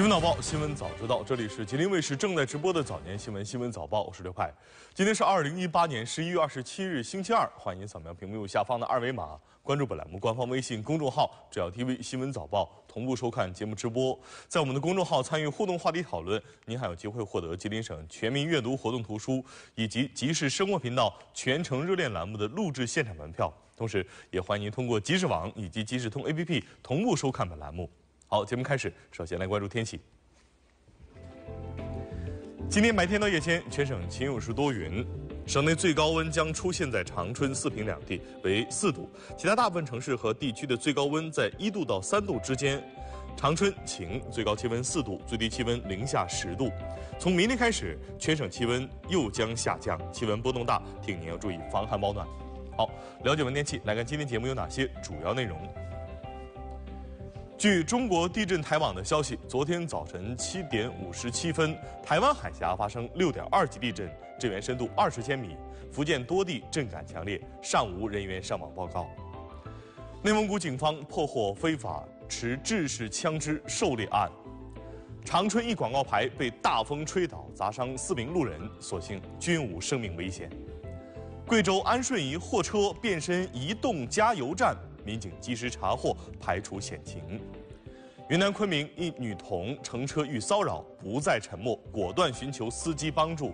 新闻早报，新闻早知道，这里是吉林卫视正在直播的早年新闻新闻早报，我是刘派。今天是二零一八年十一月二十七日，星期二，欢迎扫描屏幕右下方的二维码，关注本栏目官方微信公众号“只要 TV 新闻早报”，同步收看节目直播。在我们的公众号参与互动话题讨论，您还有机会获得吉林省全民阅读活动图书以及即时生活频道全程热恋栏目的录制现场门票。同时，也欢迎您通过即时网以及即时通 APP 同步收看本栏目。好，节目开始。首先来关注天气。今天白天到夜间，全省晴有时多云，省内最高温将出现在长春、四平两地，为四度；其他大部分城市和地区的最高温在一度到三度之间。长春晴，最高气温四度，最低气温零下十度。从明天开始，全省气温又将下降，气温波动大，请您要注意防寒保暖。好，了解完天气，来看今天节目有哪些主要内容。据中国地震台网的消息，昨天早晨七点五十七分，台湾海峡发生六点二级地震，震源深度二十千米，福建多地震感强烈，尚无人员伤亡报告。内蒙古警方破获非法持制式枪支狩猎案。长春一广告牌被大风吹倒，砸伤四名路人，所幸均无生命危险。贵州安顺一货车变身移动加油站。民警及时查获，排除险情。云南昆明一女童乘车遇骚扰，不再沉默，果断寻求司机帮助。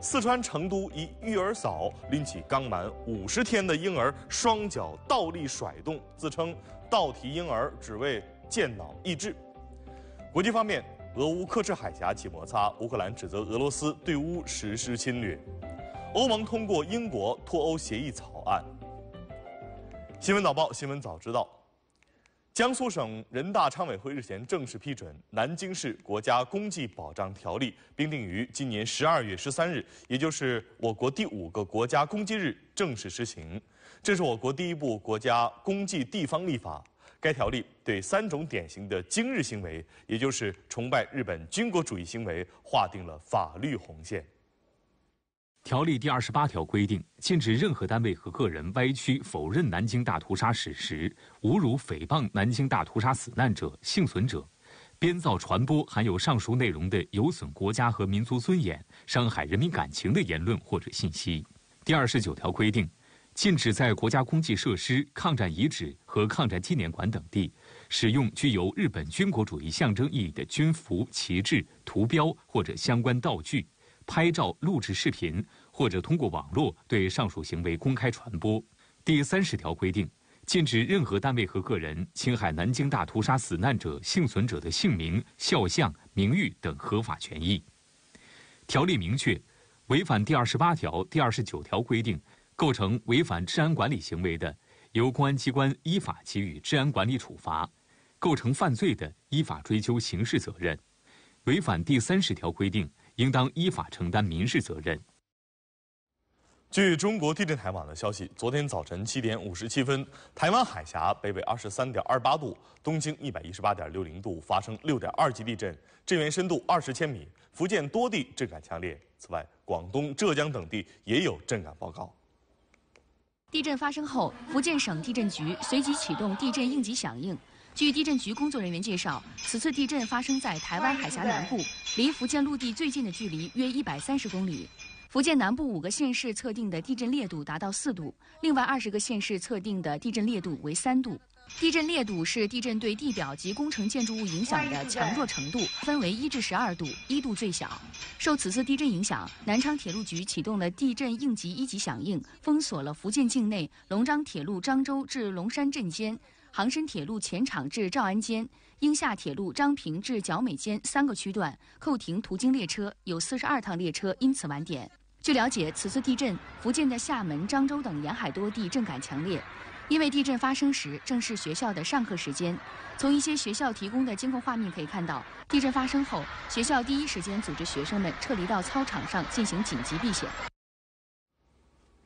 四川成都一育儿嫂拎起刚满五十天的婴儿，双脚倒立甩动，自称倒提婴儿只为健脑益智。国际方面，俄乌克制海峡起摩擦，乌克兰指责俄罗斯对乌实施侵略。欧盟通过英国脱欧协议草案。新闻早报，新闻早知道。江苏省人大常委会日前正式批准《南京市国家公祭保障条例》，并定于今年十二月十三日，也就是我国第五个国家公祭日正式施行。这是我国第一部国家公祭地方立法。该条例对三种典型的今日行为，也就是崇拜日本军国主义行为，划定了法律红线。条例第二十八条规定，禁止任何单位和个人歪曲、否认南京大屠杀史实，侮辱、诽谤南京大屠杀死难者、幸存者，编造、传播含有上述内容的有损国家和民族尊严、伤害人民感情的言论或者信息。第二十九条规定，禁止在国家公祭设施、抗战遗址和抗战纪念馆等地，使用具有日本军国主义象征意义的军服、旗帜、图标或者相关道具。拍照、录制视频，或者通过网络对上述行为公开传播。第三十条规定，禁止任何单位和个人侵害南京大屠杀死难者、幸存者的姓名、肖像、名誉等合法权益。条例明确，违反第二十八条、第二十九条规定，构成违反治安管理行为的，由公安机关依法给予治安管理处罚；构成犯罪的，依法追究刑事责任。违反第三十条规定。应当依法承担民事责任。据中国地震台网的消息，昨天早晨七点五十七分，台湾海峡北纬二十三点二八度、东经一百一十八点六零度发生六点二级地震，震源深度二十千米，福建多地震感强烈。此外，广东、浙江等地也有震感报告。地震发生后，福建省地震局随即启动地震应急响应。据地震局工作人员介绍，此次地震发生在台湾海峡南部，离福建陆地最近的距离约一百三十公里。福建南部五个县市测定的地震烈度达到四度，另外二十个县市测定的地震烈度为三度。地震烈度是地震对地表及工程建筑物影响的强弱程度，分为一至十二度，一度最小。受此次地震影响，南昌铁路局启动了地震应急一级响应，封锁了福建境内龙漳铁路漳州至龙山镇间。杭深铁路前场至诏安间、英夏铁路张平至角美间三个区段扣停途经列车，有四十二趟列车因此晚点。据了解，此次地震，福建的厦门、漳州等沿海多地震感强烈，因为地震发生时正是学校的上课时间。从一些学校提供的监控画面可以看到，地震发生后，学校第一时间组织学生们撤离到操场上进行紧急避险。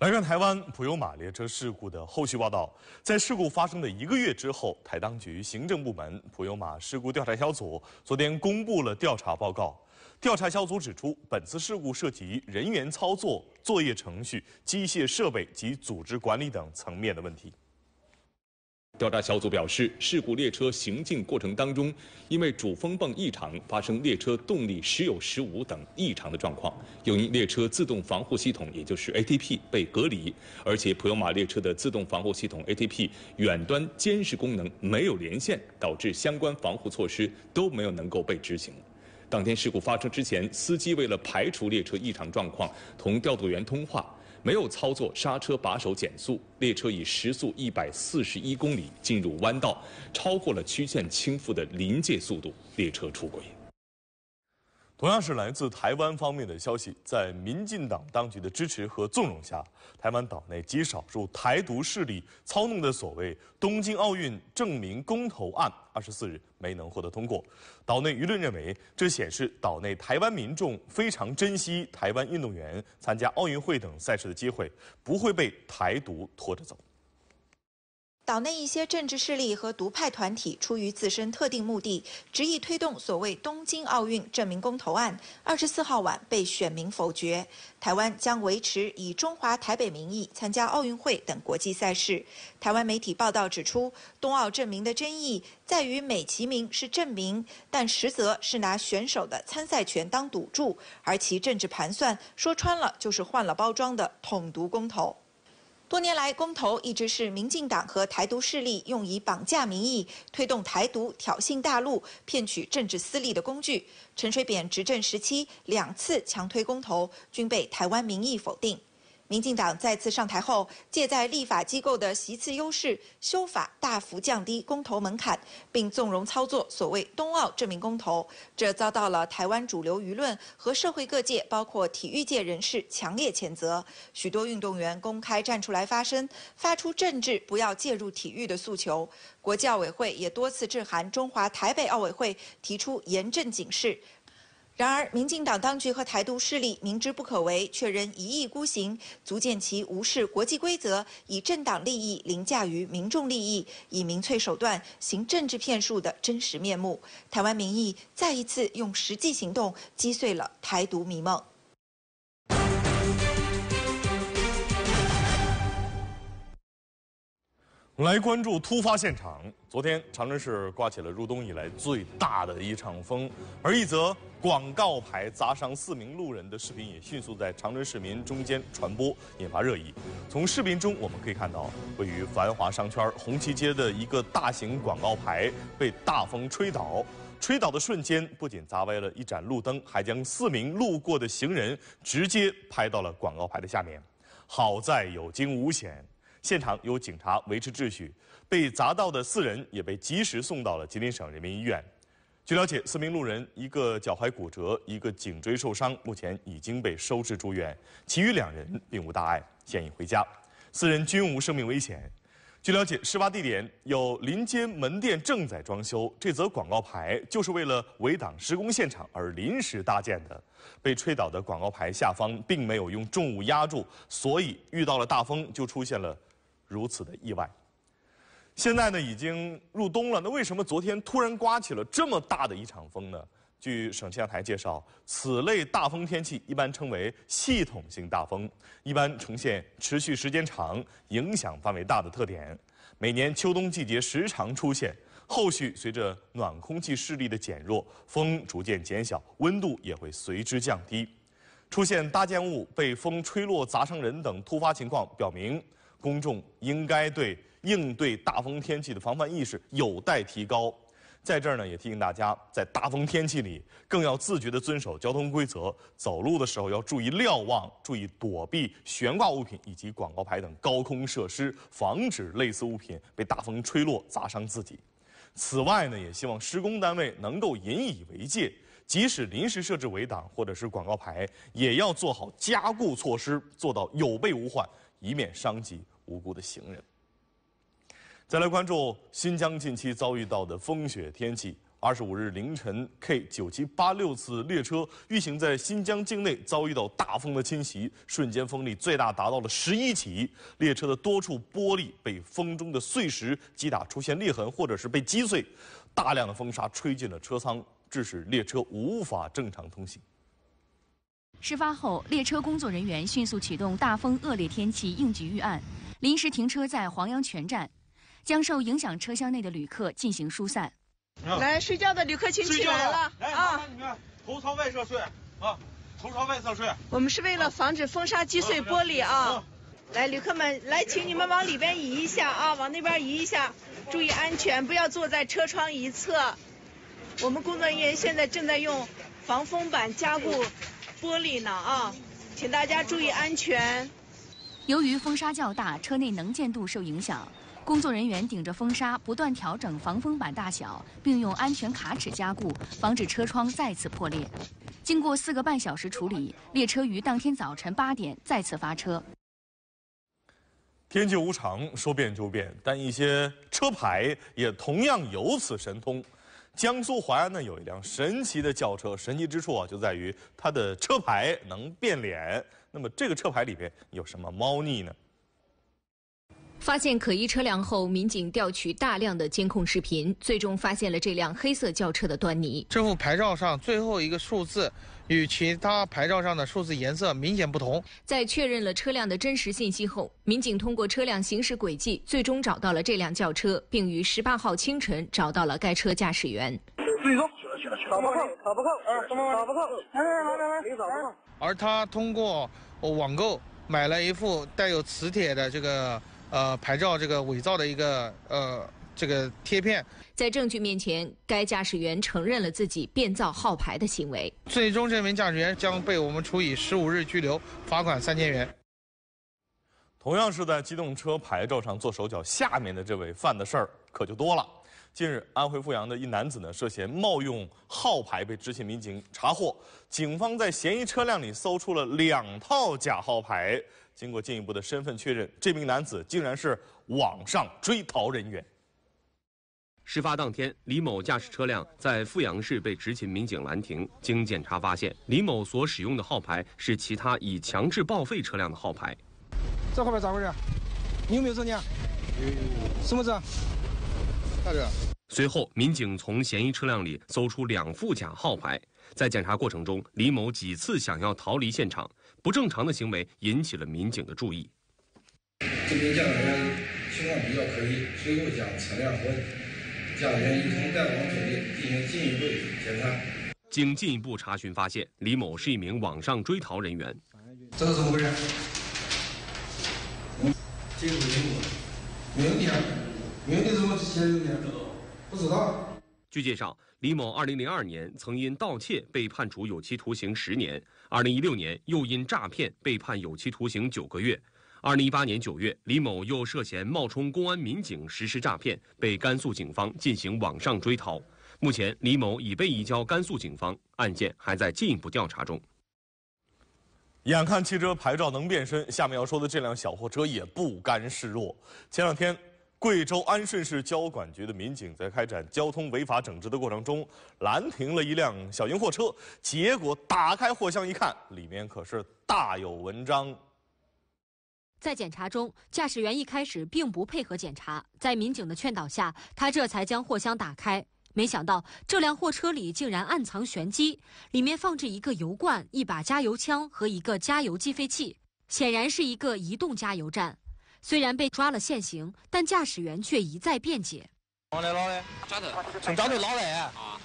来看台湾普悠马列车事故的后续报道。在事故发生的一个月之后，台当局行政部门普悠马事故调查小组昨天公布了调查报告。调查小组指出，本次事故涉及人员操作、作业程序、机械设备及组织管理等层面的问题。调查小组表示，事故列车行进过程当中，因为主风泵异常，发生列车动力时有时无等异常的状况。又因列车自动防护系统，也就是 ATP 被隔离，而且普悠玛列车的自动防护系统 ATP 远端监视功能没有连线，导致相关防护措施都没有能够被执行。当天事故发生之前，司机为了排除列车异常状况，同调度员通话。没有操作刹车把手减速，列车以时速一百四十一公里进入弯道，超过了曲线倾覆的临界速度，列车出轨。同样是来自台湾方面的消息，在民进党当局的支持和纵容下，台湾岛内极少数台独势力操弄的所谓东京奥运证明公投案，二十四日没能获得通过。岛内舆论认为，这显示岛内台湾民众非常珍惜台湾运动员参加奥运会等赛事的机会，不会被台独拖着走。岛内一些政治势力和独派团体出于自身特定目的，执意推动所谓东京奥运证明公投案。二十四号晚被选民否决。台湾将维持以中华台北名义参加奥运会等国际赛事。台湾媒体报道指出，冬奥证明的争议在于美其名是证明，但实则是拿选手的参赛权当赌注，而其政治盘算说穿了就是换了包装的统独公投。多年来，公投一直是民进党和台独势力用以绑架民意、推动台独、挑衅大陆、骗取政治私利的工具。陈水扁执政时期两次强推公投，均被台湾民意否定。民进党再次上台后，借在立法机构的席次优势，修法大幅降低公投门槛，并纵容操作所谓冬奥证明公投，这遭到了台湾主流舆论和社会各界，包括体育界人士强烈谴责。许多运动员公开站出来发声，发出政治不要介入体育的诉求。国际奥委会也多次致函中华台北奥委会，提出严正警示。然而，民进党当局和台独势力明知不可为，却仍一意孤行，足见其无视国际规则，以政党利益凌驾于民众利益，以民粹手段行政治骗术的真实面目。台湾民意再一次用实际行动击碎了台独迷梦。来关注突发现场。昨天，长春市刮起了入冬以来最大的一场风，而一则广告牌砸伤四名路人的视频也迅速在长春市民中间传播，引发热议。从视频中我们可以看到，位于繁华商圈红旗街的一个大型广告牌被大风吹倒，吹倒的瞬间不仅砸歪了一盏路灯，还将四名路过的行人直接拍到了广告牌的下面。好在有惊无险。现场有警察维持秩序，被砸到的四人也被及时送到了吉林省人民医院。据了解，四名路人一个脚踝骨折，一个颈椎受伤，目前已经被收治住院，其余两人并无大碍，现已回家。四人均无生命危险。据了解，事发地点有临街门店正在装修，这则广告牌就是为了围挡施工现场而临时搭建的。被吹倒的广告牌下方并没有用重物压住，所以遇到了大风就出现了。如此的意外，现在呢已经入冬了，那为什么昨天突然刮起了这么大的一场风呢？据省气象台介绍，此类大风天气一般称为系统性大风，一般呈现持续时间长、影响范围大的特点。每年秋冬季节时常出现，后续随着暖空气势力的减弱，风逐渐减小，温度也会随之降低。出现搭建物被风吹落砸伤人等突发情况，表明。公众应该对应对大风天气的防范意识有待提高。在这儿呢，也提醒大家，在大风天气里，更要自觉地遵守交通规则。走路的时候要注意瞭望，注意躲避悬挂物品以及广告牌等高空设施，防止类似物品被大风吹落砸伤自己。此外呢，也希望施工单位能够引以为戒，即使临时设置围挡或者是广告牌，也要做好加固措施，做到有备无患，以免伤及。无辜的行人。再来关注新疆近期遭遇到的风雪天气。二十五日凌晨，K 九七八六次列车运行在新疆境内，遭遇到大风的侵袭，瞬间风力最大达到了十一级，列车的多处玻璃被风中的碎石击打，出现裂痕或者是被击碎，大量的风沙吹进了车舱，致使列车无法正常通行。事发后，列车工作人员迅速启动大风恶劣天气应急预案。临时停车在黄阳泉站，将受影响车厢内的旅客进行疏散。来睡觉的旅客请起来了啊！你们，头朝外侧睡啊，头朝外侧睡。我们是为了防止风沙击碎玻璃啊！来，旅客们，来，请你们往里边移一下啊，往那边移一下，注意安全，不要坐在车窗一侧。我们工作人员现在正在用防风板加固玻璃呢啊，请大家注意安全。由于风沙较大，车内能见度受影响。工作人员顶着风沙，不断调整防风板大小，并用安全卡尺加固，防止车窗再次破裂。经过四个半小时处理，列车于当天早晨八点再次发车。天气无常，说变就变，但一些车牌也同样有此神通。江苏淮安呢有一辆神奇的轿车，神奇之处啊就在于它的车牌能变脸。那么这个车牌里边有什么猫腻呢？发现可疑车辆后，民警调取大量的监控视频，最终发现了这辆黑色轿车的端倪。这副牌照上最后一个数字与其他牌照上的数字颜色明显不同。在确认了车辆的真实信息后，民警通过车辆行驶轨迹，最终找到了这辆轿车，并于十八号清晨找到了该车驾驶员。最终考不扣，考不扣，考不扣，而他通过网购买了一副带有磁铁的这个。呃，牌照这个伪造的一个呃这个贴片，在证据面前，该驾驶员承认了自己变造号牌的行为。最终，这名驾驶员将被我们处以十五日拘留，罚款三千元。同样是在机动车牌照上做手脚，下面的这位犯的事儿可就多了。近日，安徽阜阳的一男子呢涉嫌冒用号牌被执勤民警查获，警方在嫌疑车辆里搜出了两套假号牌。经过进一步的身份确认，这名男子竟然是网上追逃人员。事发当天，李某驾驶车辆在阜阳市被执勤民警拦停，经检查发现，李某所使用的号牌是其他已强制报废车辆的号牌。这号牌咋回事？你有没有证件？有有有。什么证？大哥？随后，民警从嫌疑车辆里搜出两副假号牌。在检查过程中，李某几次想要逃离现场。不正常的行为引起了民警的注意。这名驾驶员情况比较可疑，随后将车辆和驾驶员一同带往酒店进行进一步检查。经进一步查询发现，李某是一名网上追逃人员。这是怎么回事？这个没有电，没有电怎么写有电？不知道。据介绍，李某2002年曾因盗窃被判处有期徒刑十年。二零一六年，又因诈骗被判有期徒刑九个月。二零一八年九月，李某又涉嫌冒充公安民警实施诈骗，被甘肃警方进行网上追逃。目前，李某已被移交甘肃警方，案件还在进一步调查中。眼看汽车牌照能变身，下面要说的这辆小货车也不甘示弱。前两天。贵州安顺市交管局的民警在开展交通违法整治的过程中，拦停了一辆小型货车，结果打开货箱一看，里面可是大有文章。在检查中，驾驶员一开始并不配合检查，在民警的劝导下，他这才将货箱打开。没想到，这辆货车里竟然暗藏玄机，里面放置一个油罐、一把加油枪和一个加油计费器，显然是一个移动加油站。虽然被抓了现行，但驾驶员却一再辩解。哪来捞的？从抓头捞来啊！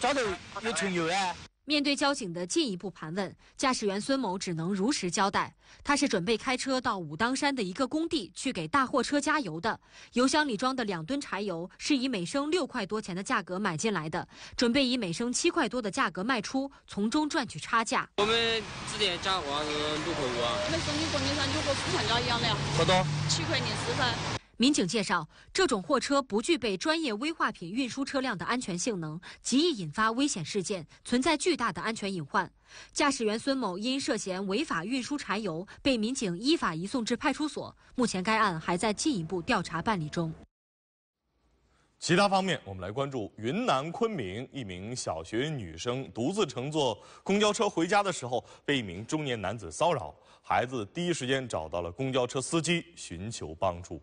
抓头有存油啊！面对交警的进一步盘问，驾驶员孙某只能如实交代，他是准备开车到武当山的一个工地去给大货车加油的。油箱里装的两吨柴油是以每升六块多钱的价格买进来的，准备以每升七块多的价格卖出，从中赚取差价。我们之前加过是六块五啊。我们生意供应商就和市场价一样的呀。多少？七块零四分。民警介绍，这种货车不具备专业危化品运输车辆的安全性能，极易引发危险事件，存在巨大的安全隐患。驾驶员孙某因涉嫌违法运输柴油，被民警依法移送至派出所。目前该案还在进一步调查办理中。其他方面，我们来关注云南昆明一名小学女生独自乘坐公交车回家的时候，被一名中年男子骚扰，孩子第一时间找到了公交车司机，寻求帮助。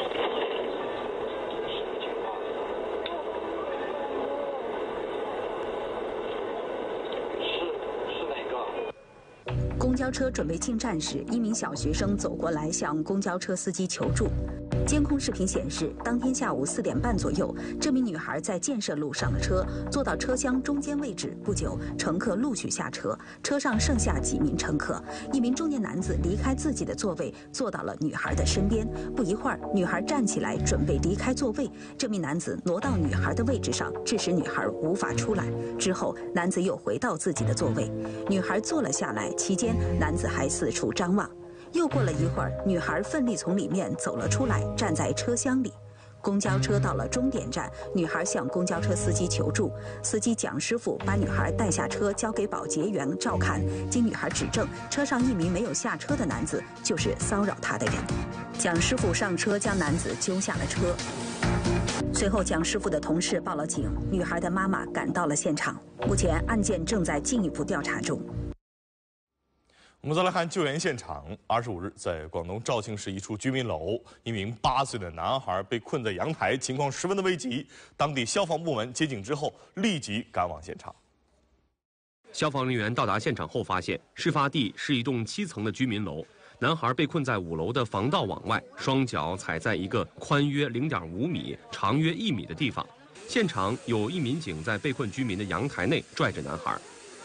公交车准备进站时，一名小学生走过来向公交车司机求助。监控视频显示，当天下午四点半左右，这名女孩在建设路上了车，坐到车厢中间位置。不久，乘客陆续下车，车上剩下几名乘客。一名中年男子离开自己的座位，坐到了女孩的身边。不一会儿，女孩站起来准备离开座位，这名男子挪到女孩的位置上，致使女孩无法出来。之后，男子又回到自己的座位，女孩坐了下来。期间，男子还四处张望。又过了一会儿，女孩奋力从里面走了出来，站在车厢里。公交车到了终点站，女孩向公交车司机求助，司机蒋师傅把女孩带下车，交给保洁员照看。经女孩指证，车上一名没有下车的男子就是骚扰她的人。蒋师傅上车将男子揪下了车。随后，蒋师傅的同事报了警，女孩的妈妈赶到了现场。目前案件正在进一步调查中。我们再来看救援现场。二十五日，在广东肇庆市一处居民楼，一名八岁的男孩被困在阳台，情况十分的危急。当地消防部门接警之后，立即赶往现场。消防人员到达现场后，发现事发地是一栋七层的居民楼，男孩被困在五楼的防盗网外，双脚踩在一个宽约零点五米、长约一米的地方。现场有一民警在被困居民的阳台内拽着男孩。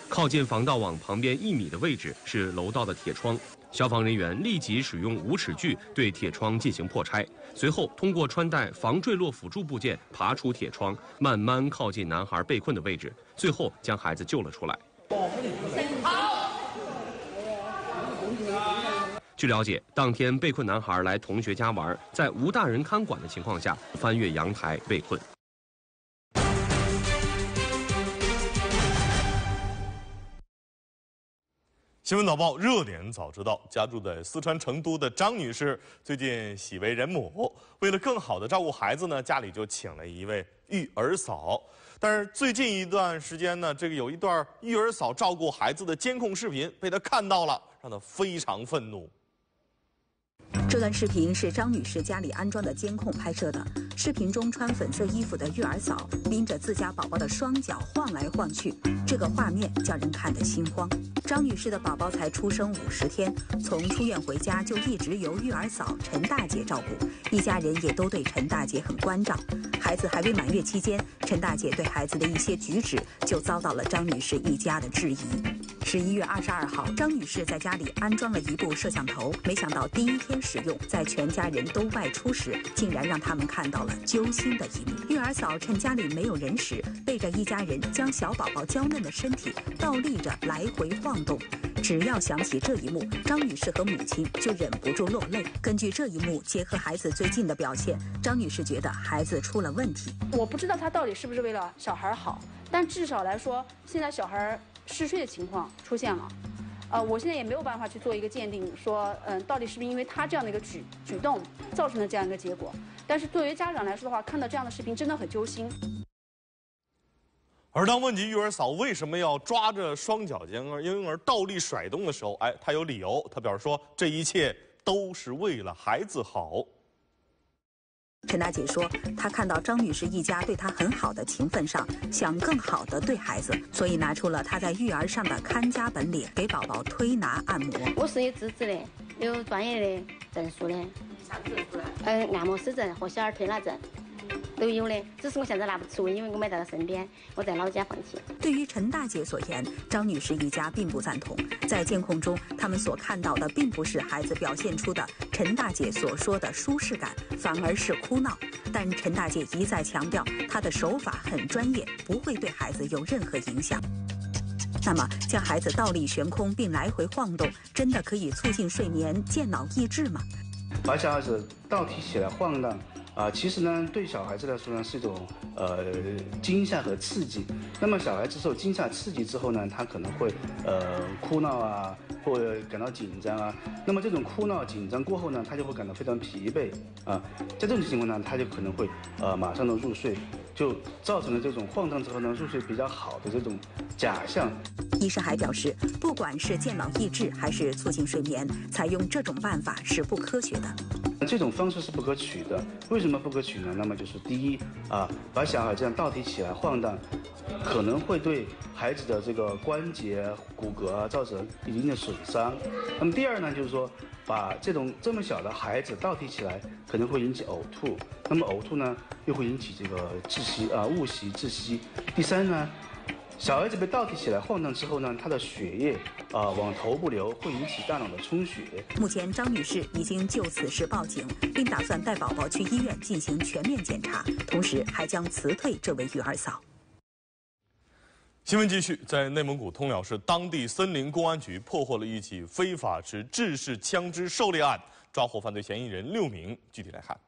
靠近防盗网旁边一米的位置是楼道的铁窗，消防人员立即使用无齿锯对铁窗进行破拆，随后通过穿戴防坠落辅助部件爬出铁窗，慢慢靠近男孩被困的位置，最后将孩子救了出来。据了解，当天被困男孩来同学家玩，在无大人看管的情况下翻越阳台被困。新闻早报热点早知道，家住在四川成都的张女士最近喜为人母，为了更好的照顾孩子呢，家里就请了一位育儿嫂。但是最近一段时间呢，这个有一段育儿嫂照顾孩子的监控视频被她看到了，让她非常愤怒。这段视频是张女士家里安装的监控拍摄的。视频中穿粉色衣服的育儿嫂拎着自家宝宝的双脚晃来晃去，这个画面叫人看得心慌。张女士的宝宝才出生五十天，从出院回家就一直由育儿嫂陈大姐照顾，一家人也都对陈大姐很关照。孩子还未满月期间，陈大姐对孩子的一些举止就遭到了张女士一家的质疑。十一月二十二号，张女士在家里安装了一部摄像头，没想到第一天使用，在全家人都外出时，竟然让他们看到了揪心的一幕。育儿嫂趁家里没有人时，背着一家人将小宝宝娇嫩的身体倒立着来回晃动。只要想起这一幕，张女士和母亲就忍不住落泪。根据这一幕，结合孩子最近的表现，张女士觉得孩子出了问题。我不知道他到底是不是为了小孩好，但至少来说，现在小孩。嗜睡的情况出现了，呃，我现在也没有办法去做一个鉴定，说，嗯，到底是不是因为他这样的一个举举动造成的这样一个结果？但是作为家长来说的话，看到这样的视频真的很揪心。而当问及育儿嫂为什么要抓着双脚尖婴儿倒立甩动的时候，哎，她有理由，她表示说，这一切都是为了孩子好。陈大姐说，她看到张女士一家对她很好的情分上，想更好的对孩子，所以拿出了她在育儿上的看家本领，给宝宝推拿按摩。我是有资质的，有专业的证书的。啥证书呢？呃，按摩师证和小儿推拿证。都有的，只是我现在拿不出，因为我没在他身边，我在老家放弃。对于陈大姐所言，张女士一家并不赞同。在监控中，他们所看到的并不是孩子表现出的陈大姐所说的舒适感，反而是哭闹。但陈大姐一再强调，她的手法很专业，不会对孩子有任何影响。那么，将孩子倒立悬空并来回晃动，真的可以促进睡眠、健脑益智吗？把小孩子倒提起来晃荡。啊，其实呢，对小孩子来说呢，是一种呃惊吓和刺激。那么小孩子受惊吓刺激之后呢，他可能会呃哭闹啊，或感到紧张啊。那么这种哭闹紧张过后呢，他就会感到非常疲惫啊。在这种情况呢，他就可能会呃马上的入睡，就造成了这种晃荡之后呢入睡比较好的这种假象。医生还表示，不管是健脑益智还是促进睡眠，采用这种办法是不科学的。这种方式是不可取的。为什么不可取呢？那么就是第一啊，把小孩这样倒提起来晃荡，可能会对孩子的这个关节、骨骼啊造成一定的损伤。那么第二呢，就是说把这种这么小的孩子倒提起来，可能会引起呕吐。那么呕吐呢，又会引起这个窒息啊，误袭窒息。第三呢，小孩子被倒提起来晃荡之后呢，他的血液啊往头部流，会引起大脑的充血。目前，张女士已经就此事报警，并打算带宝宝去医院进行全面检查，同时还将辞退这位育儿嫂。新闻继续，在内蒙古通辽市，当地森林公安局破获了一起非法持制式枪支狩猎案，抓获犯罪嫌疑人六名。具体来看，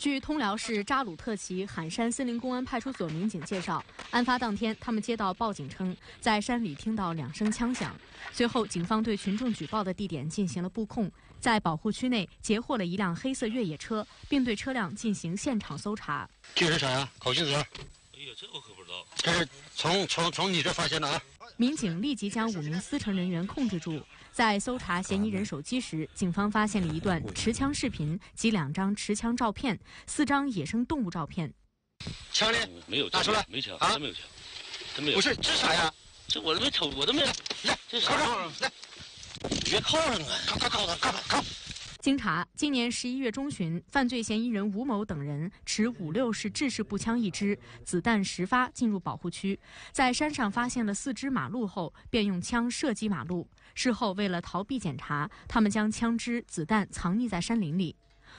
据通辽市扎鲁特旗罕山森林公安派出所民警介绍，案发当天，他们接到报警称，在山里听到两声枪响。随后，警方对群众举报的地点进行了布控，在保护区内截获了一辆黑色越野车，并对车辆进行现场搜查。这是啥呀？口径车。哎呀，这我可不知道。这是从从从你这发现的啊！民警立即将五名司乘人员控制住。在搜查嫌疑人手机时，警方发现了一段持枪视频及两张持枪照片、四张野生动物照片。枪呢？没有，拿出来。没枪，啊？真没有枪，真没有。不是，这啥呀？这我都没偷，我都没有。来，这靠上来，你别靠上啊！靠靠靠靠靠！经查，今年十一月中旬，犯罪嫌疑人吴某等人持五六式制式步枪一支，子弹十发进入保护区，在山上发现了四只马鹿后，便用枪射击马路。事后，为了逃避检查，他们将枪支、子弹藏匿在山林里。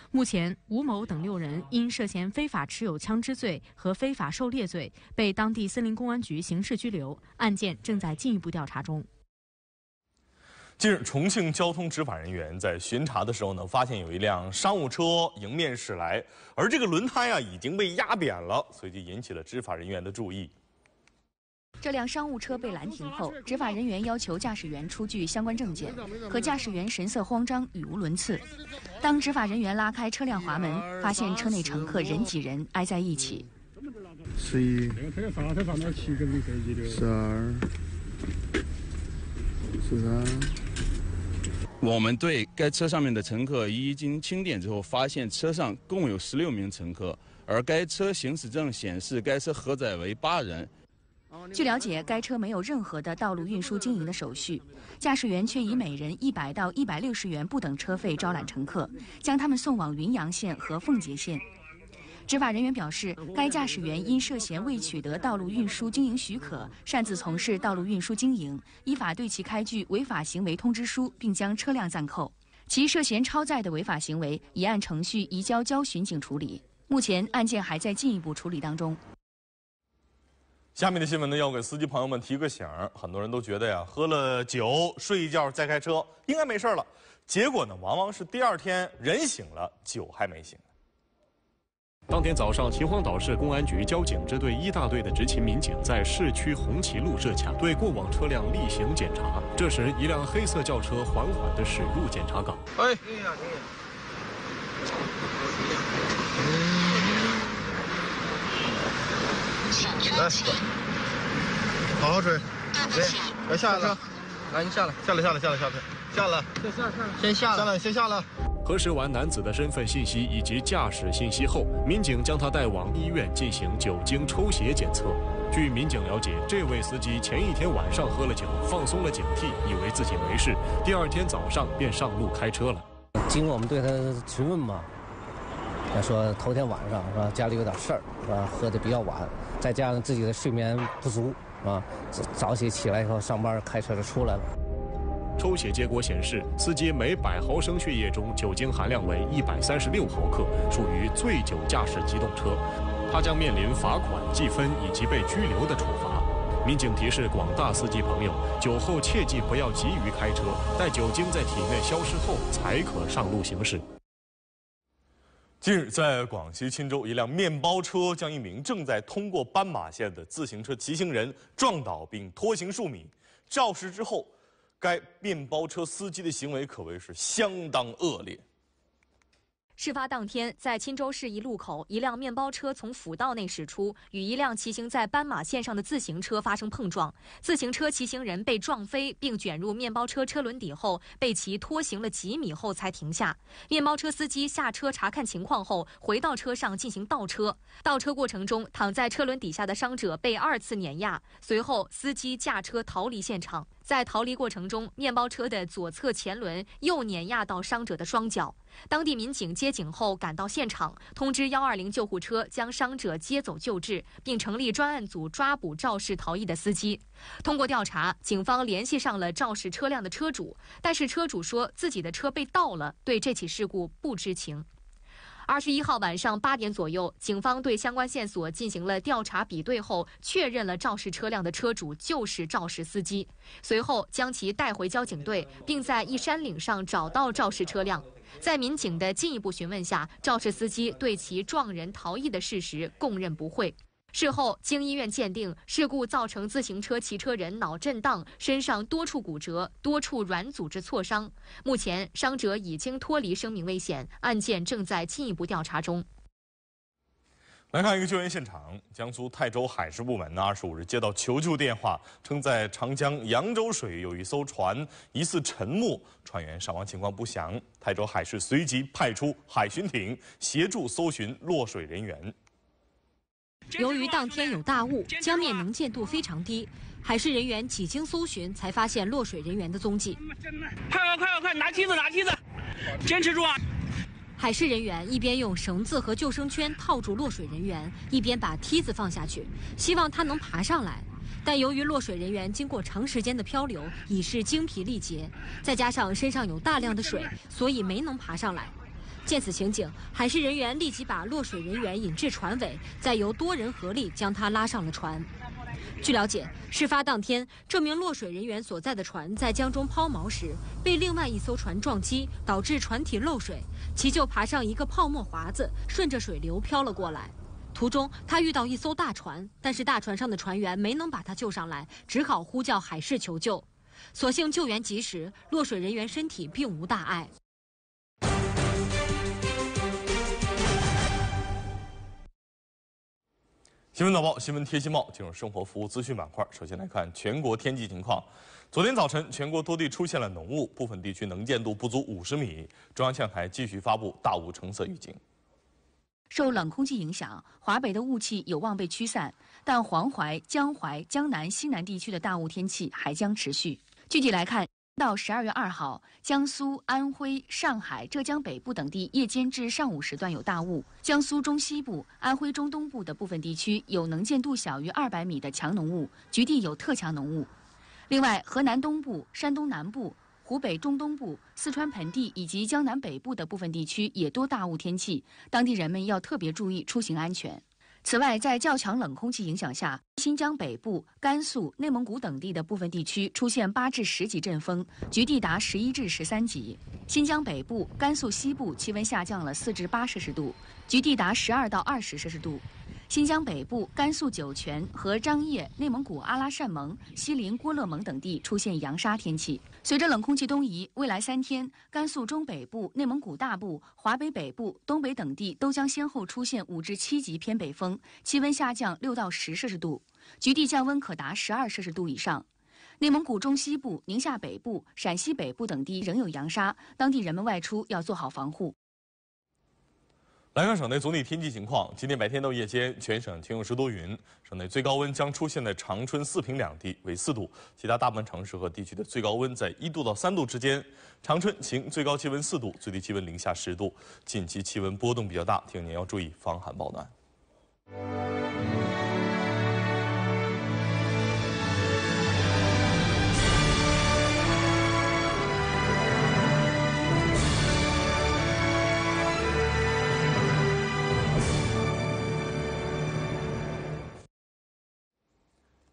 目前，吴某等六人因涉嫌非法持有枪支罪和非法狩猎罪，被当地森林公安局刑事拘留，案件正在进一步调查中。近日，重庆交通执法人员在巡查的时候呢，发现有一辆商务车迎面驶来，而这个轮胎啊已经被压扁了，随即引起了执法人员的注意。这辆商务车被拦停后，执法人员要求驾驶员出具相关证件，可驾驶员神色慌张，语无伦次。当执法人员拉开车辆滑门，发现车内乘客人挤人，挨在一起。十一、十二、十三。我们对该车上面的乘客一经清点之后，发现车上共有十六名乘客，而该车行驶证显示该车核载为八人。据了解，该车没有任何的道路运输经营的手续，驾驶员却以每人一百到一百六十元不等车费招揽乘客，将他们送往云阳县和奉节县。执法人员表示，该驾驶员因涉嫌未取得道路运输经营许可，擅自从事道路运输经营，依法对其开具违法行为通知书，并将车辆暂扣。其涉嫌超载的违法行为已按程序移交交巡警处理，目前案件还在进一步处理当中。下面的新闻呢，要给司机朋友们提个醒儿，很多人都觉得呀，喝了酒睡一觉再开车应该没事了，结果呢，往往是第二天人醒了，酒还没醒。当天早上，秦皇岛市公安局交警支队一大队的执勤民警在市区红旗路设卡，对过往车辆例行检查。这时，一辆黑色轿车缓缓地驶入检查岗。哎，来，好好追，对，要下来，来，你下来，下来，下来，下来，下来，下来，先下，先下，下来，先下来。核实完男子的身份信息以及驾驶信息后，民警将他带往医院进行酒精抽血检测。据民警了解，这位司机前一天晚上喝了酒，放松了警惕，以为自己没事，第二天早上便上路开车了。经过我们对他询问嘛，他说头天晚上是吧，家里有点事儿是吧，喝的比较晚，再加上自己的睡眠不足啊，早起起来以后上班开车就出来了。抽血结果显示，司机每百毫升血液中酒精含量为一百三十六毫克，属于醉酒驾驶机动车，他将面临罚款、记分以及被拘留的处罚。民警提示广大司机朋友，酒后切记不要急于开车，待酒精在体内消失后才可上路行驶。近日，在广西钦州，一辆面包车将一名正在通过斑马线的自行车骑行人撞倒并拖行数米，肇事之后。该面包车司机的行为可谓是相当恶劣。事发当天，在钦州市一路口，一辆面包车从辅道内驶出，与一辆骑行在斑马线上的自行车发生碰撞。自行车骑行人被撞飞，并卷入面包车车轮底后，被其拖行了几米后才停下。面包车司机下车查看情况后，回到车上进行倒车。倒车过程中，躺在车轮底下的伤者被二次碾压，随后司机驾车逃离现场。在逃离过程中，面包车的左侧前轮又碾压到伤者的双脚。当地民警接警后赶到现场，通知幺二零救护车将伤者接走救治，并成立专案组抓捕肇事逃逸的司机。通过调查，警方联系上了肇事车辆的车主，但是车主说自己的车被盗了，对这起事故不知情。二十一号晚上八点左右，警方对相关线索进行了调查比对后，确认了肇事车辆的车主就是肇事司机。随后将其带回交警队，并在一山岭上找到肇事车辆。在民警的进一步询问下，肇事司机对其撞人逃逸的事实供认不讳。事后，经医院鉴定，事故造成自行车骑车人脑震荡，身上多处骨折，多处软组织挫伤。目前，伤者已经脱离生命危险，案件正在进一步调查中。来看一个救援现场，江苏泰州海事部门呢，二十五日接到求救电话，称在长江扬州水有一艘船疑似沉没，船员伤亡情况不详。泰州海事随即派出海巡艇协助搜寻落水人员。由于当天有大雾，江面能见度非常低，海事人员几经搜寻，才发现落水人员的踪迹。快快快快快，拿梯子拿梯子，坚持住啊！海事人员一边用绳子和救生圈套住落水人员，一边把梯子放下去，希望他能爬上来。但由于落水人员经过长时间的漂流，已是精疲力竭，再加上身上有大量的水，所以没能爬上来。见此情景，海事人员立即把落水人员引至船尾，再由多人合力将他拉上了船。据了解，事发当天，这名落水人员所在的船在江中抛锚时，被另外一艘船撞击，导致船体漏水，其就爬上一个泡沫华子，顺着水流漂了过来。途中，他遇到一艘大船，但是大船上的船员没能把他救上来，只好呼叫海事求救。所幸救援及时，落水人员身体并无大碍。新闻早报，新闻贴心报，进入生活服务资讯板块。首先来看全国天气情况。昨天早晨，全国多地出现了浓雾，部分地区能见度不足五十米。中央气象台继续发布大雾橙色预警。受冷空气影响，华北的雾气有望被驱散，但黄淮、江淮、江南西南地区的大雾天气还将持续。具体来看。到十二月二号，江苏、安徽、上海、浙江北部等地夜间至上午时段有大雾；江苏中西部、安徽中东部的部分地区有能见度小于二百米的强浓雾，局地有特强浓雾。另外，河南东部、山东南部、湖北中东部、四川盆地以及江南北部的部分地区也多大雾天气，当地人们要特别注意出行安全。此外，在较强冷空气影响下，新疆北部、甘肃、内蒙古等地的部分地区出现八至十级阵风，局地达十一至十三级；新疆北部、甘肃西部气温下降了四至八摄氏度，局地达十二到二十摄氏度。新疆北部、甘肃酒泉和张掖、内蒙古阿拉善盟、锡林郭勒盟等地出现扬沙天气。随着冷空气东移，未来三天，甘肃中北部、内蒙古大部、华北北部、东北等地都将先后出现五至七级偏北风，气温下降六到十摄氏度，局地降温可达十二摄氏度以上。内蒙古中西部、宁夏北部、陕西北部等地仍有扬沙，当地人们外出要做好防护。来看省内总体天气情况。今天白天到夜间，全省晴有时多云，省内最高温将出现在长春、四平两地，为四度；其他大部分城市和地区的最高温在一度到三度之间。长春晴，最高气温四度，最低气温零下十度。近期气温波动比较大，请您要注意防寒保暖。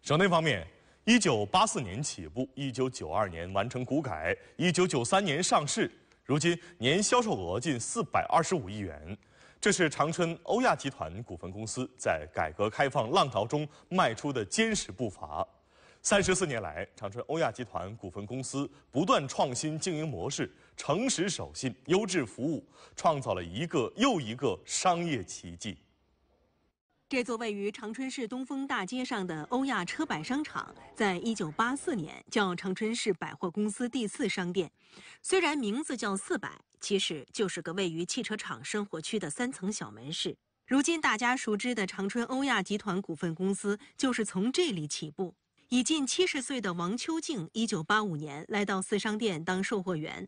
省内方面，一九八四年起步，一九九二年完成股改，一九九三年上市，如今年销售额近四百二十五亿元。这是长春欧亚集团股份公司在改革开放浪潮中迈出的坚实步伐。三十四年来，长春欧亚集团股份公司不断创新经营模式，诚实守信，优质服务，创造了一个又一个商业奇迹。这座位于长春市东风大街上的欧亚车百商场，在一九八四年叫长春市百货公司第四商店。虽然名字叫四百，其实就是个位于汽车厂生活区的三层小门市。如今大家熟知的长春欧亚集团股份公司，就是从这里起步。已近七十岁的王秋静，一九八五年来到四商店当售货员。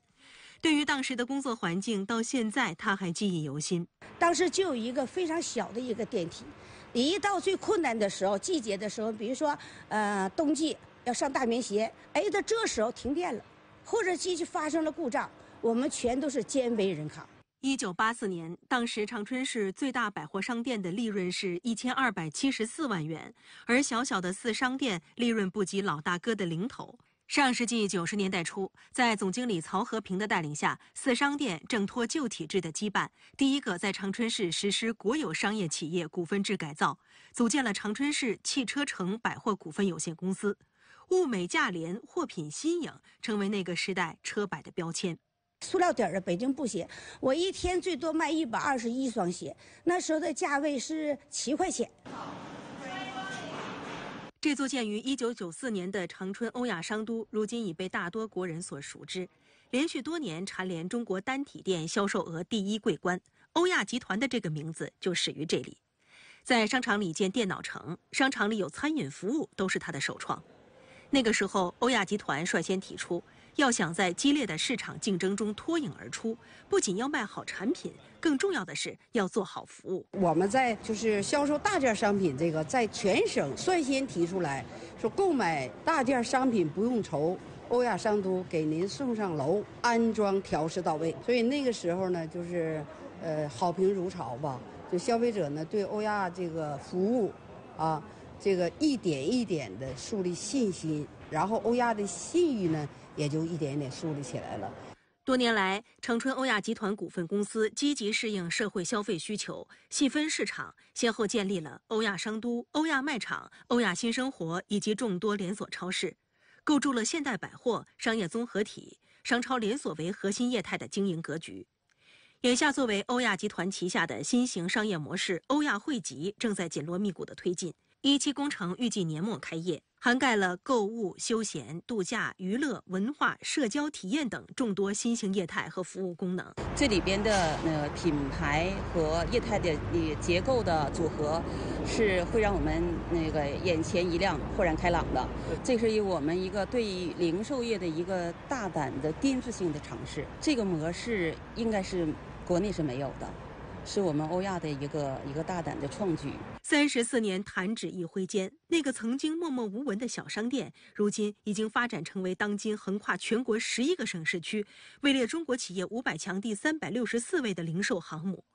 对于当时的工作环境，到现在他还记忆犹新。当时就有一个非常小的一个电梯，一到最困难的时候，季节的时候，比如说，呃，冬季要上大棉鞋，哎，到这时候停电了，或者机器发生了故障，我们全都是肩背人扛。一九八四年，当时长春市最大百货商店的利润是一千二百七十四万元，而小小的四商店利润不及老大哥的零头。上世纪九十年代初，在总经理曹和平的带领下，四商店挣脱旧体制的羁绊，第一个在长春市实施国有商业企业股份制改造，组建了长春市汽车城百货股份有限公司。物美价廉，货品新颖，成为那个时代车百的标签。塑料底儿的北京布鞋，我一天最多卖一百二十一双鞋，那时候的价位是七块钱。这座建于1994年的长春欧亚商都，如今已被大多国人所熟知。连续多年蝉联中国单体店销售额第一桂冠，欧亚集团的这个名字就始于这里。在商场里建电脑城，商场里有餐饮服务，都是他的首创。那个时候，欧亚集团率先提出。要想在激烈的市场竞争中脱颖而出，不仅要卖好产品，更重要的是要做好服务。我们在就是销售大件商品，这个在全省率先提出来说，购买大件商品不用愁，欧亚商都给您送上楼，安装调试到位。所以那个时候呢，就是呃好评如潮吧。就消费者呢对欧亚这个服务，啊，这个一点一点的树立信心，然后欧亚的信誉呢。也就一点一点树立起来了。多年来，长春欧亚集团股份公司积极适应社会消费需求，细分市场，先后建立了欧亚商都、欧亚卖场、欧亚新生活以及众多连锁超市，构筑了现代百货、商业综合体、商超连锁为核心业态的经营格局。眼下，作为欧亚集团旗下的新型商业模式——欧亚汇集，正在紧锣密鼓地推进。一期工程预计年末开业，涵盖了购物、休闲、度假、娱乐、文化、社交体验等众多新型业态和服务功能。这里边的呃品牌和业态的结构的组合，是会让我们那个眼前一亮、豁然开朗的。这是我们一个对零售业的一个大胆的颠覆性的尝试。这个模式应该是国内是没有的。是我们欧亚的一个一个大胆的创举。三十四年弹指一挥间，那个曾经默默无闻的小商店，如今已经发展成为当今横跨全国十一个省市区、位列中国企业五百强第三百六十四位的零售航母。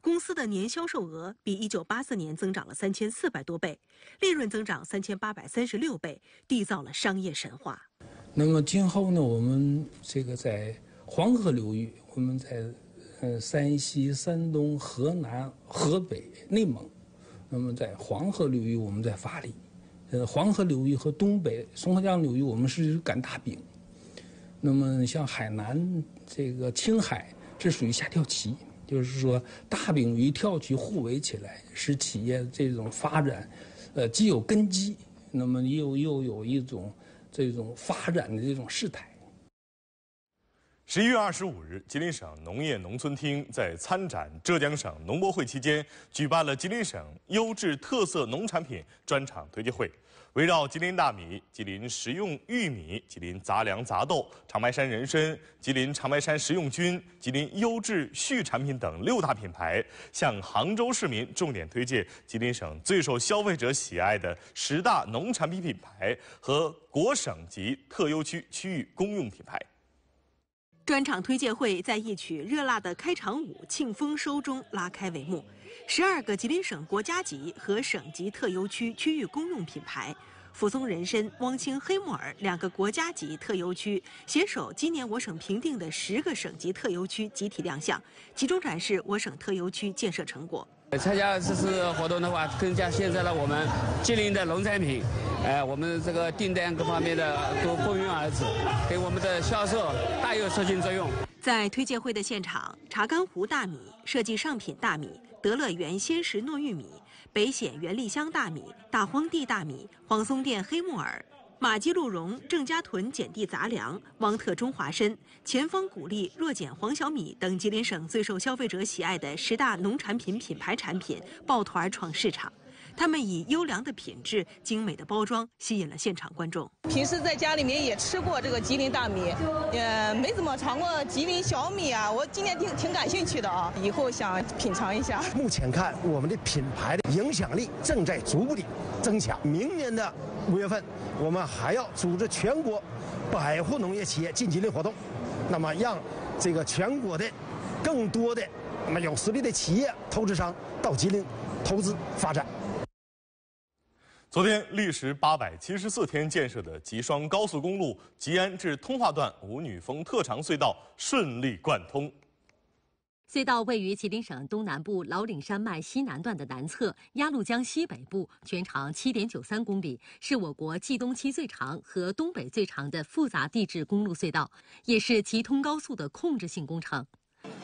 公司的年销售额比一九八四年增长了三千四百多倍，利润增长三千八百三十六倍，缔造了商业神话。那么今后呢？我们这个在黄河流域，我们在。呃，山西、山东、河南、河北、内蒙，那么在黄河流域我们在发力，呃，黄河流域和东北松花江流域我们是赶大饼，那么像海南这个青海，这属于下跳棋，就是说大饼与跳棋互围起来，使企业这种发展，呃，既有根基，那么又又有一种这种发展的这种势态。十一月二十五日，吉林省农业农村厅在参展浙江省农博会期间，举办了吉林省优质特色农产品专场推介会。围绕吉林大米、吉林食用玉米、吉林杂粮杂豆、长白山人参、吉林长白山食用菌、吉林优质畜产品等六大品牌，向杭州市民重点推介吉林省最受消费者喜爱的十大农产品品牌和国省级特优区区域公用品牌。专场推介会在一曲热辣的开场舞《庆丰收》中拉开帷幕。十二个吉林省国家级和省级特优区区域公用品牌，抚松人参、汪清黑木耳两个国家级特优区携手今年我省评定的十个省级特优区集体亮相，集中展示我省特优区建设成果。参加这次活动的话，更加现在了我们吉林的农产品，呃，我们这个订单各方面的都蜂拥而至，给我们的销售大有促进作用。在推介会的现场，查干湖大米、设计上品大米、德乐园鲜食糯玉米、北显元丽香大米、大荒地大米、黄松店黑木耳。马基鹿茸、郑家屯碱地杂粮、汪特中华参、前方谷粒、弱碱黄小米等吉林省最受消费者喜爱的十大农产品品牌产品抱团闯市场。他们以优良的品质、精美的包装吸引了现场观众。平时在家里面也吃过这个吉林大米，也没怎么尝过吉林小米啊。我今天挺挺感兴趣的啊，以后想品尝一下。目前看，我们的品牌的影响力正在逐步的增强。明年的五月份，我们还要组织全国百户农业企业进吉林活动，那么让这个全国的更多的那么有实力的企业投资商到吉林投资发展。昨天，历时八百七十四天建设的吉双高速公路吉安至通化段五女峰特长隧道顺利贯通。隧道位于吉林省东南部老岭山脉西南段的南侧，鸭绿江西北部，全长七点九三公里，是我国冀东期最长和东北最长的复杂地质公路隧道，也是吉通高速的控制性工程。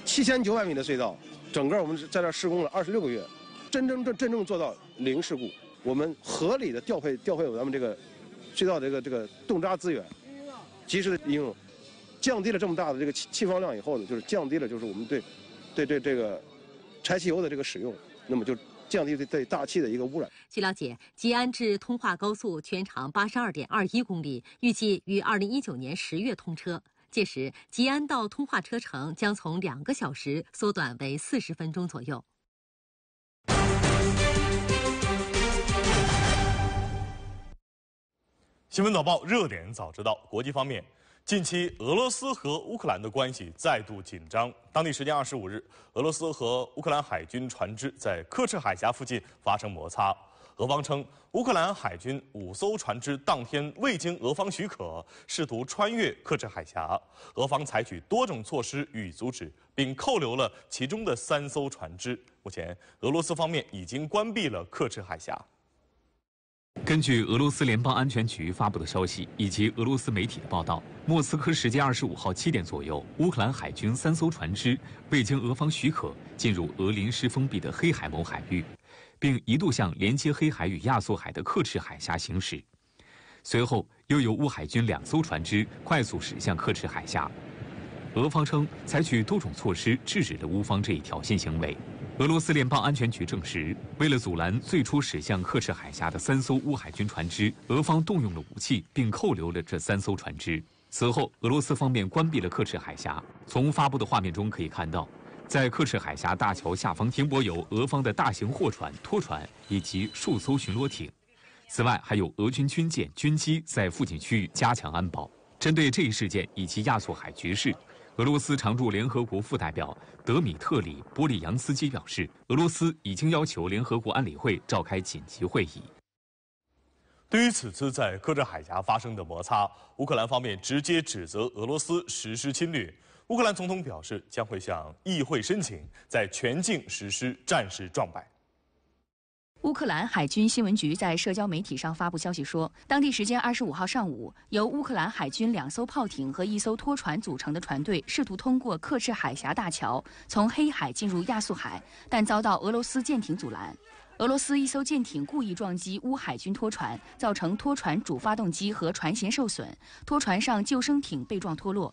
七千九百米的隧道，整个我们在这施工了二十六个月，真正真真正做到零事故。我们合理的调配调配咱们这个隧道这个这个动渣资源，及时的应用，降低了这么大的这个气气放量以后呢，就是降低了就是我们对对对这个柴汽油的这个使用，那么就降低对对大气的一个污染。据了解，吉安至通化高速全长八十二点二一公里，预计于二零一九年十月通车。届时，吉安到通化车程将从两个小时缩短为四十分钟左右。新闻早报热点早知道。国际方面，近期俄罗斯和乌克兰的关系再度紧张。当地时间二十五日，俄罗斯和乌克兰海军船只在刻赤海峡附近发生摩擦。俄方称，乌克兰海军五艘船只当天未经俄方许可试图穿越刻赤海峡，俄方采取多种措施予以阻止，并扣留了其中的三艘船只。目前，俄罗斯方面已经关闭了刻赤海峡。根据俄罗斯联邦安全局发布的消息以及俄罗斯媒体的报道，莫斯科时间二十五号七点左右，乌克兰海军三艘船只未经俄方许可进入俄临时封闭的黑海某海域，并一度向连接黑海与亚速海的刻赤海峡行驶。随后，又有乌海军两艘船只快速驶向刻赤海峡。俄方称采取多种措施制止了乌方这一挑衅行为。俄罗斯联邦安全局证实，为了阻拦最初驶向刻赤海峡的三艘乌海军船只，俄方动用了武器，并扣留了这三艘船只。此后，俄罗斯方面关闭了刻赤海峡。从发布的画面中可以看到，在刻赤海峡大桥下方停泊有俄方的大型货船、拖船以及数艘巡逻艇。此外，还有俄军军舰、军机在附近区域加强安保。针对这一事件以及亚速海局势。俄罗斯常驻联合国副代表德米特里·波利扬斯基表示，俄罗斯已经要求联合国安理会召开紧急会议。对于此次在刻赤海峡发生的摩擦，乌克兰方面直接指责俄罗斯实施侵略。乌克兰总统表示，将会向议会申请在全境实施战时状摆。乌克兰海军新闻局在社交媒体上发布消息说，当地时间二十五号上午，由乌克兰海军两艘炮艇和一艘拖船组成的船队试图通过刻赤海峡大桥从黑海进入亚速海，但遭到俄罗斯舰艇阻拦。俄罗斯一艘舰艇故意撞击乌海军拖船，造成拖船主发动机和船舷受损，拖船上救生艇被撞脱落。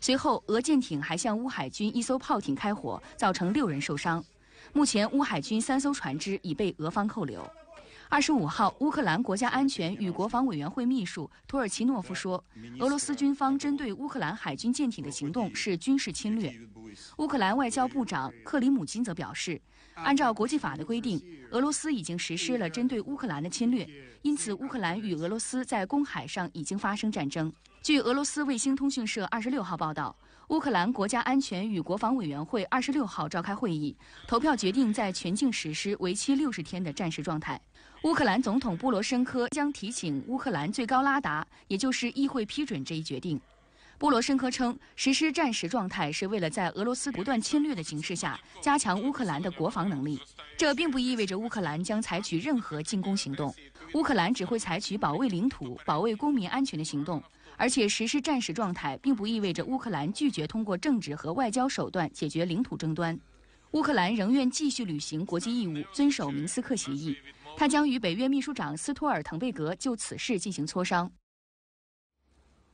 随后，俄舰艇还向乌海军一艘炮艇开火，造成六人受伤。目前，乌海军三艘船只已被俄方扣留。二十五号，乌克兰国家安全与国防委员会秘书土尔其诺夫说，俄罗斯军方针对乌克兰海军舰艇的行动是军事侵略。乌克兰外交部长克里姆金则表示，按照国际法的规定，俄罗斯已经实施了针对乌克兰的侵略，因此乌克兰与俄罗斯在公海上已经发生战争。据俄罗斯卫星通讯社二十六号报道。乌克兰国家安全与国防委员会二十六号召开会议，投票决定在全境实施为期六十天的战时状态。乌克兰总统波罗申科将提请乌克兰最高拉达，也就是议会批准这一决定。波罗申科称，实施战时状态是为了在俄罗斯不断侵略的形势下加强乌克兰的国防能力。这并不意味着乌克兰将采取任何进攻行动，乌克兰只会采取保卫领土、保卫公民安全的行动。而且实施战时状态，并不意味着乌克兰拒绝通过政治和外交手段解决领土争端。乌克兰仍愿继续履行国际义务，遵守明斯克协议。他将与北约秘书长斯托尔滕贝格就此事进行磋商。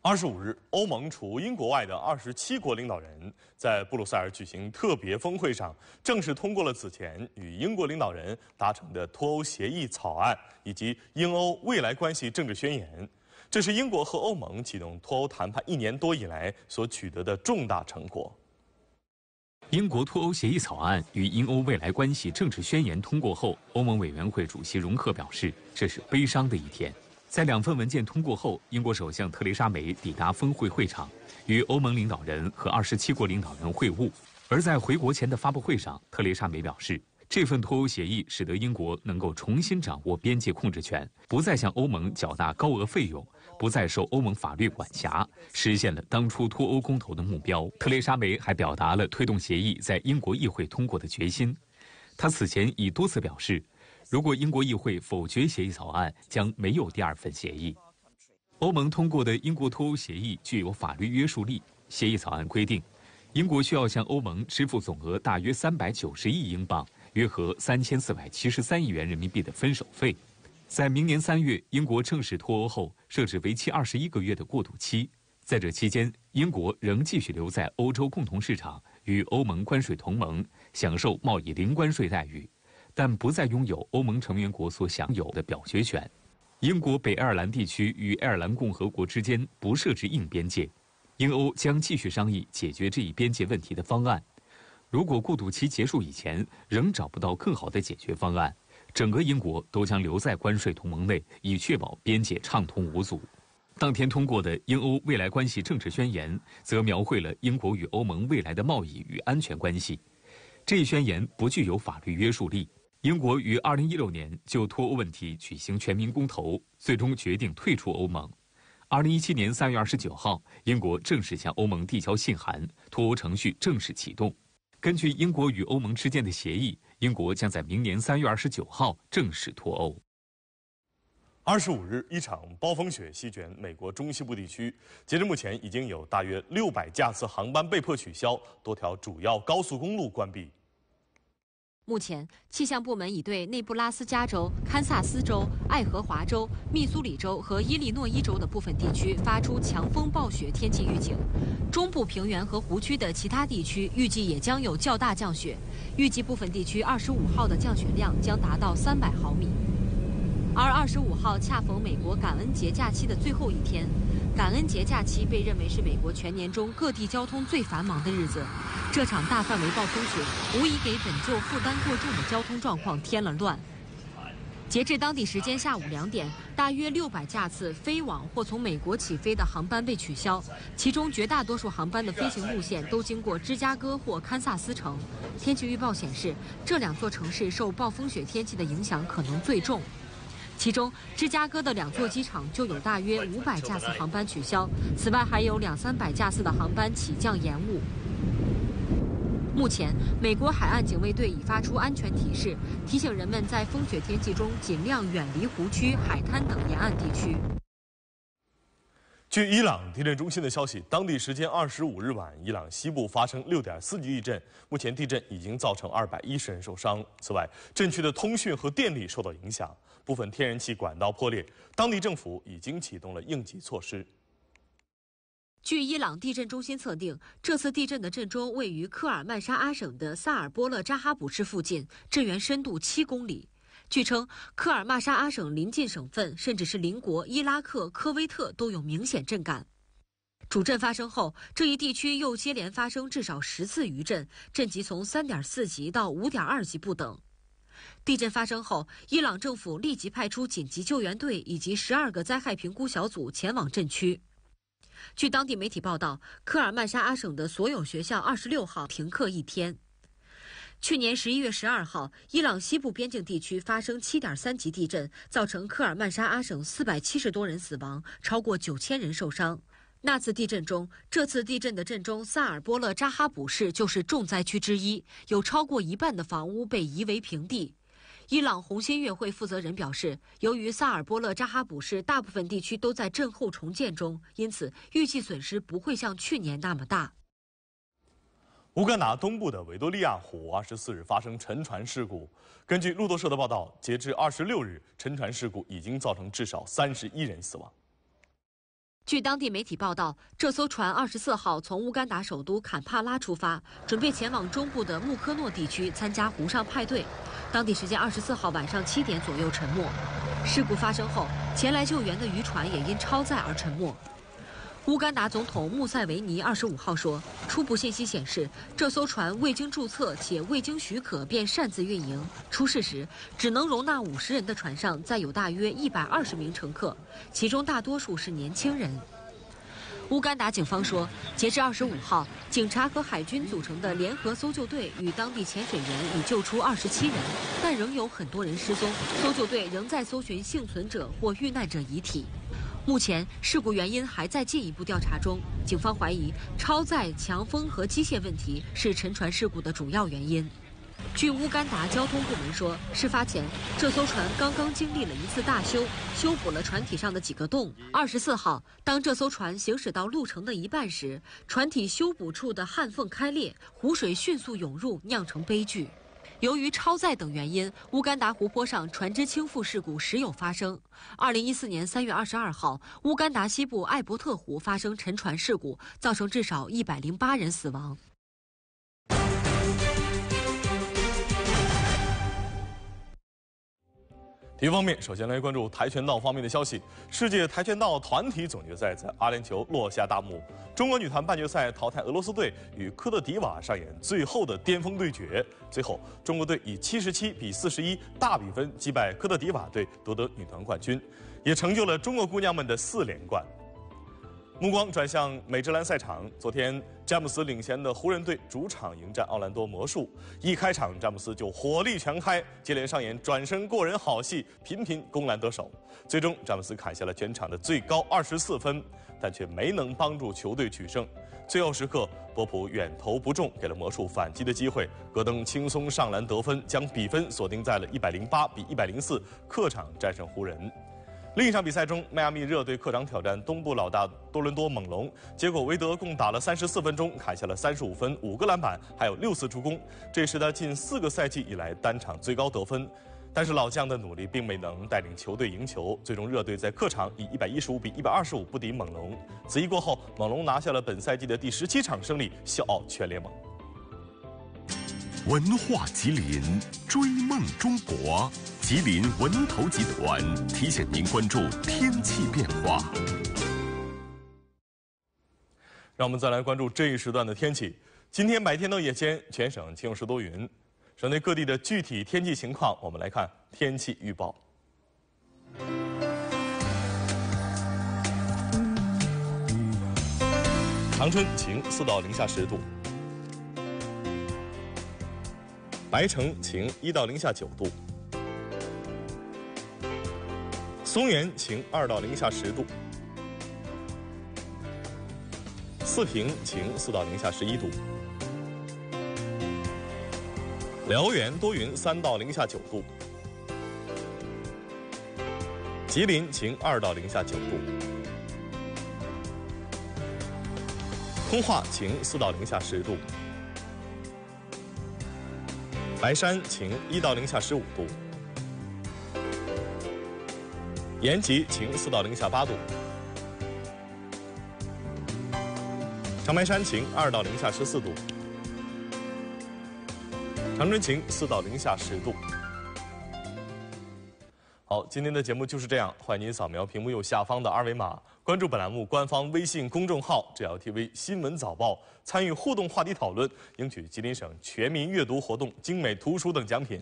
二十五日，欧盟除英国外的二十七国领导人，在布鲁塞尔举行特别峰会上，正式通过了此前与英国领导人达成的脱欧协议草案以及英欧未来关系政治宣言。这是英国和欧盟启动脱欧谈判一年多以来所取得的重大成果。英国脱欧协议草案与英欧未来关系政治宣言通过后，欧盟委员会主席容克表示，这是悲伤的一天。在两份文件通过后，英国首相特蕾莎梅抵达峰会会场，与欧盟领导人和二十七国领导人会晤。而在回国前的发布会上，特蕾莎梅表示，这份脱欧协议使得英国能够重新掌握边界控制权，不再向欧盟缴纳高额费用，不再受欧盟法律管辖，实现了当初脱欧公投的目标。特蕾莎梅还表达了推动协议在英国议会通过的决心。她此前已多次表示。如果英国议会否决协议草案，将没有第二份协议。欧盟通过的英国脱欧协议具有法律约束力。协议草案规定，英国需要向欧盟支付总额大约三百九十亿英镑（约合三千四百七十三亿元人民币）的分手费。在明年三月英国正式脱欧后，设置为期二十一个月的过渡期。在这期间，英国仍继续留在欧洲共同市场，与欧盟关税同盟享受贸易零关税待遇。但不再拥有欧盟成员国所享有的表决权。英国北爱尔兰地区与爱尔兰共和国之间不设置硬边界，英欧将继续商议解决这一边界问题的方案。如果过渡期结束以前仍找不到更好的解决方案，整个英国都将留在关税同盟内，以确保边界畅通无阻。当天通过的英欧未来关系政治宣言，则描绘了英国与欧盟未来的贸易与安全关系。这一宣言不具有法律约束力。英国于二零一六年就脱欧问题举行全民公投，最终决定退出欧盟。二零一七年三月二十九号，英国正式向欧盟递交信函，脱欧程序正式启动。根据英国与欧盟之间的协议，英国将在明年三月二十九号正式脱欧。二十五日，一场暴风雪席卷美国中西部地区，截至目前，已经有大约六百架次航班被迫取消，多条主要高速公路关闭。目前，气象部门已对内布拉斯加州、堪萨斯州、爱荷华州、密苏里州和伊利诺伊州的部分地区发出强风暴雪天气预警。中部平原和湖区的其他地区预计也将有较大降雪，预计部分地区二十五号的降雪量将达到三百毫米。而二十五号恰逢美国感恩节假期的最后一天。感恩节假期被认为是美国全年中各地交通最繁忙的日子，这场大范围暴风雪无疑给本就负担过重的交通状况添了乱。截至当地时间下午两点，大约六百架次飞往或从美国起飞的航班被取消，其中绝大多数航班的飞行路线都经过芝加哥或堪萨斯城。天气预报显示，这两座城市受暴风雪天气的影响可能最重。其中，芝加哥的两座机场就有大约五百架次航班取消，此外还有两三百架次的航班起降延误。目前，美国海岸警卫队已发出安全提示，提醒人们在风雪天气中尽量远离湖区、海滩等沿岸地区。据伊朗地震中心的消息，当地时间二十五日晚，伊朗西部发生六点四级地震。目前地震已经造成二百一十人受伤。此外，震区的通讯和电力受到影响，部分天然气管道破裂。当地政府已经启动了应急措施。据伊朗地震中心测定，这次地震的震中位于科尔曼沙阿省的萨尔波勒扎哈卜市附近，震源深度七公里。据称，科尔曼沙阿省临近省份，甚至是邻国伊拉克、科威特都有明显震感。主震发生后，这一地区又接连发生至少十次余震，震级从三点四级到五点二级不等。地震发生后，伊朗政府立即派出紧急救援队以及十二个灾害评估小组前往震区。据当地媒体报道，科尔曼沙阿省的所有学校二十六号停课一天。去年十一月十二号，伊朗西部边境地区发生七点三级地震，造成科尔曼沙阿省四百七十多人死亡，超过九千人受伤。那次地震中，这次地震的震中萨尔波勒扎哈卜市就是重灾区之一，有超过一半的房屋被夷为平地。伊朗红新月会负责人表示，由于萨尔波勒扎哈卜市大部分地区都在震后重建中，因此预计损失不会像去年那么大。乌干达东部的维多利亚湖二十四日发生沉船事故。根据路透社的报道，截至二十六日，沉船事故已经造成至少三十一人死亡。据当地媒体报道，这艘船二十四号从乌干达首都坎帕拉出发，准备前往中部的穆科诺地区参加湖上派对。当地时间二十四号晚上七点左右沉没。事故发生后，前来救援的渔船也因超载而沉没。乌干达总统穆塞维尼二十五号说，初步信息显示，这艘船未经注册且未经许可便擅自运营。出事时，只能容纳五十人的船上载有大约一百二十名乘客，其中大多数是年轻人。乌干达警方说，截至二十五号，警察和海军组成的联合搜救队与当地潜水员已救出二十七人，但仍有很多人失踪。搜救队仍在搜寻幸存者或遇难者遗体。目前事故原因还在进一步调查中，警方怀疑超载、强风和机械问题是沉船事故的主要原因。据乌干达交通部门说，事发前这艘船刚刚经历了一次大修，修补了船体上的几个洞。二十四号，当这艘船行驶到路程的一半时，船体修补处的焊缝开裂，湖水迅速涌入，酿成悲剧。由于超载等原因，乌干达湖泊上船只倾覆事故时有发生。二零一四年三月二十二号，乌干达西部艾伯特湖发生沉船事故，造成至少一百零八人死亡。体育方面，首先来关注跆拳道方面的消息。世界跆拳道团体总决赛在阿联酋落下大幕，中国女团半决赛淘汰俄罗斯队，与科特迪瓦上演最后的巅峰对决。最后，中国队以七十七比四十一大比分击败科特迪瓦队，夺得女团冠军，也成就了中国姑娘们的四连冠。目光转向美职篮赛场，昨天詹姆斯领衔的湖人队主场迎战奥兰多魔术。一开场，詹姆斯就火力全开，接连上演转身过人好戏，频频攻篮得手。最终，詹姆斯砍下了全场的最高二十四分，但却没能帮助球队取胜。最后时刻，波普远投不中，给了魔术反击的机会。戈登轻松上篮得分，将比分锁定在了一百零八比一百零四，客场战胜湖人。另一场比赛中，迈阿密热队客场挑战东部老大多伦多猛龙，结果韦德共打了三十四分钟，砍下了三十五分、五个篮板，还有六次助攻，这是他近四个赛季以来单场最高得分。但是老将的努力并没能带领球队赢球，最终热队在客场以一百一十五比一百二十五不敌猛龙。此役过后，猛龙拿下了本赛季的第十七场胜利，笑傲全联盟。文化吉林，追梦中国。吉林文投集团提醒您关注天气变化。让我们再来关注这一时段的天气。今天白天到夜间，全省晴时多云。省内各地的具体天气情况，我们来看天气预报。长春晴，四到零下十度；白城晴，一到零下九度。松原晴，二到零下十度；四平晴，四到零下十一度；辽源多云，三到零下九度；吉林晴，二到零下九度；通化晴，四到零下十度；白山晴，一到零下十五度。延吉晴，四到零下八度；长白山晴，二到零下十四度；长春晴，四到零下十度。好，今天的节目就是这样，欢迎您扫描屏幕右下方的二维码，关注本栏目官方微信公众号“浙江 TV 新闻早报”，参与互动话题讨论，赢取吉林省全民阅读活动精美图书等奖品，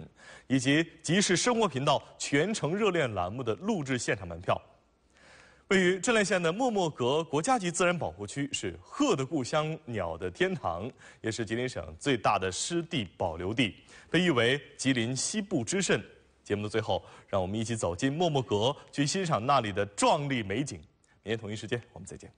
以及集市生活频道全程热恋栏目的录制现场门票。位于镇来县的莫莫阁国家级自然保护区是鹤的故乡、鸟的天堂，也是吉林省最大的湿地保留地，被誉为吉林西部之肾。节目的最后，让我们一起走进莫莫阁，去欣赏那里的壮丽美景。明天同一时间，我们再见。